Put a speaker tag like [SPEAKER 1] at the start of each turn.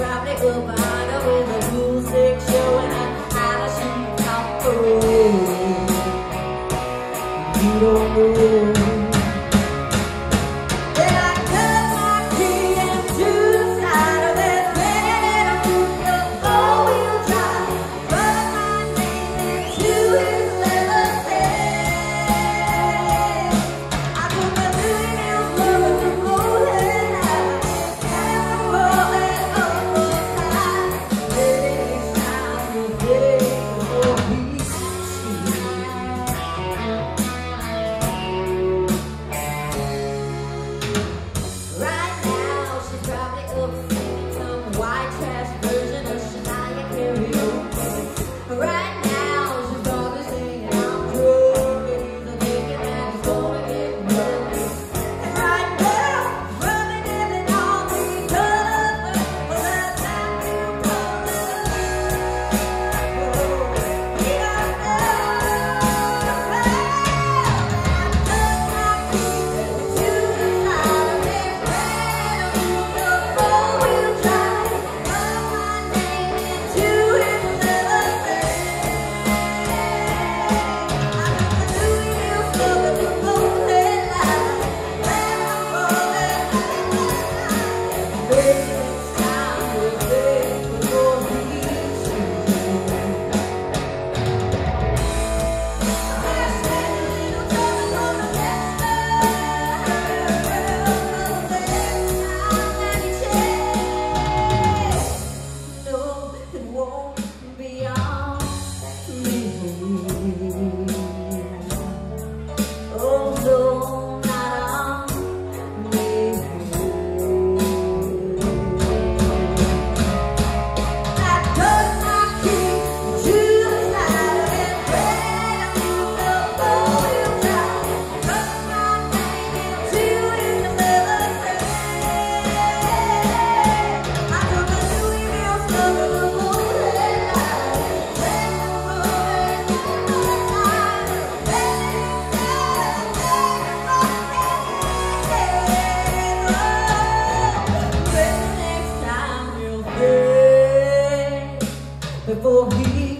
[SPEAKER 1] probably will find the music show. he